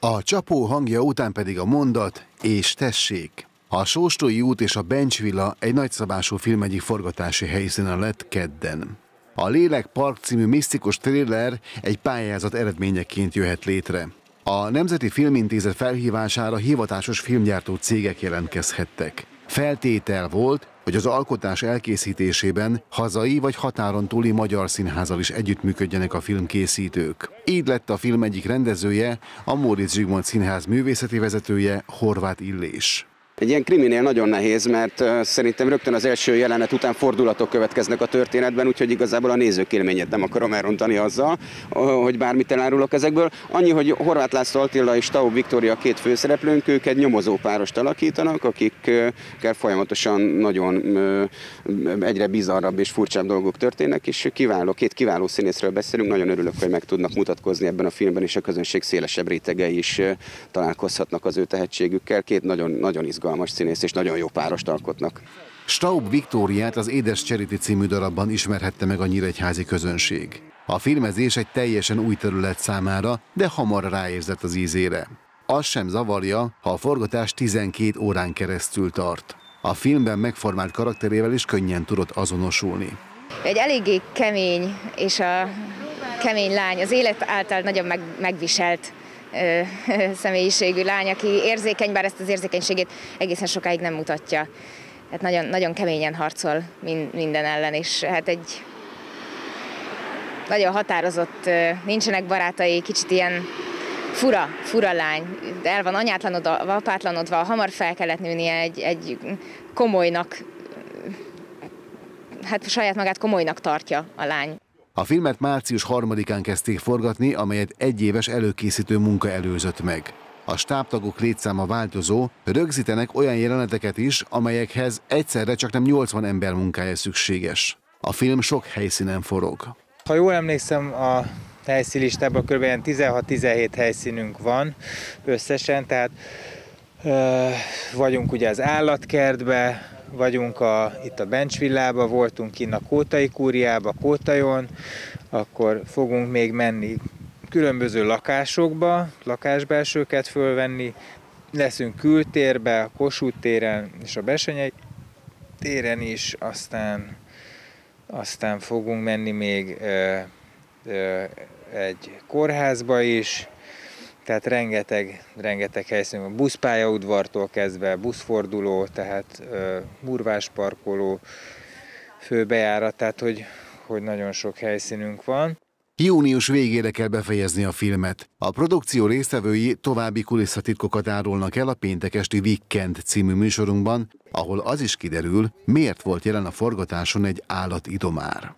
A csapó hangja után pedig a mondat, és tessék. A Sóstói út és a Bench Villa egy nagyszabású film egyik forgatási helyszínen lett kedden. A Lélek Park című misztikus thriller egy pályázat eredményeként jöhet létre. A Nemzeti Filmintézet felhívására hivatásos filmgyártó cégek jelentkezhettek. Feltétel volt, hogy az alkotás elkészítésében hazai vagy határon túli magyar színházal is együttműködjenek a filmkészítők. Így lett a film egyik rendezője, a Móricz Zsigmond Színház művészeti vezetője Horváth Illés. Egy ilyen kriminél nagyon nehéz, mert szerintem rögtön az első jelenet után fordulatok következnek a történetben, úgyhogy igazából a nézők élményét nem akarom elrontani azzal, hogy bármit elárulok ezekből. Annyi, hogy Horváth László Attila és Tau Viktória két főszereplőnk, ők egy nyomozó párost alakítanak, akikkel folyamatosan nagyon egyre bizarrabb és furcsább dolgok történnek, és kiváló, két kiváló színészről beszélünk, nagyon örülök, hogy meg tudnak mutatkozni ebben a filmben, és a közönség szélesebb rétegei is találkozhatnak az ő tehetségükkel. Két nagyon, nagyon izgalmas izgalmas színész, és nagyon jó párost alkotnak. Staub Viktóriát az Édes Cseriti című darabban ismerhette meg a nyíregyházi közönség. A filmezés egy teljesen új terület számára, de hamar ráérzett az ízére. Az sem zavarja, ha a forgatás 12 órán keresztül tart. A filmben megformált karakterével is könnyen tudott azonosulni. Egy eléggé kemény és a kemény lány, az élet által nagyon meg, megviselt személyiségű lány, aki érzékeny, bár ezt az érzékenységét egészen sokáig nem mutatja. Hát nagyon, nagyon keményen harcol minden ellen, és hát egy nagyon határozott, nincsenek barátai, kicsit ilyen fura, fura lány. El van anyátlanodva, apátlanodva, hamar fel kellett nőnie egy, egy komolynak, hát saját magát komolynak tartja a lány. A filmet március 3-án kezdték forgatni, amelyet egyéves előkészítő munka előzött meg. A stábtagok létszáma változó, rögzítenek olyan jeleneteket is, amelyekhez egyszerre csak nem 80 ember munkája szükséges. A film sok helyszínen forog. Ha jól emlékszem, a helyszínlistában kb. 16-17 helyszínünk van összesen, tehát vagyunk ugye az állatkertbe, vagyunk a, itt a Bencsvillába, voltunk kint a Kótai Kúriába, Kótajon, akkor fogunk még menni különböző lakásokba, lakásbelsőket fölvenni, leszünk kültérbe, a Kossuth téren és a Besenyei téren is, aztán, aztán fogunk menni még ö, ö, egy kórházba is, tehát rengeteg, rengeteg helyszín van, buszpályaudvartól kezdve, buszforduló, tehát burvásparkoló, főbejárat, tehát hogy, hogy nagyon sok helyszínünk van. Június végére kell befejezni a filmet. A produkció résztvevői további kulisszatitkokat árulnak el a péntek esti Weekend című műsorunkban, ahol az is kiderül, miért volt jelen a forgatáson egy állatidomár.